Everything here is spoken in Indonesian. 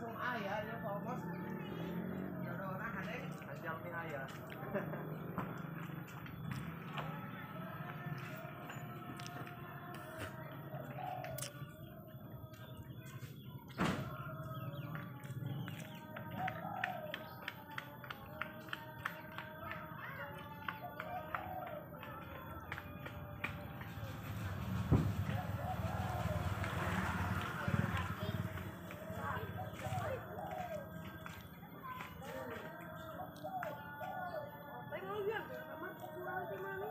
langsung ayah ya fokus. Ada orang ada. Anjal nih ayah. Mommy.